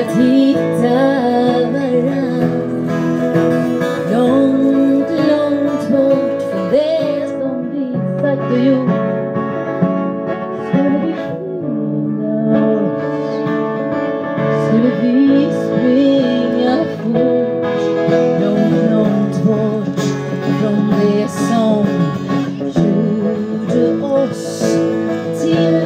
att hitta varann Långt, långt bort från det som vi sagt och gjort Skulle vi skynda oss? Skulle vi springa fort? Långt, långt bort från det som gjorde oss till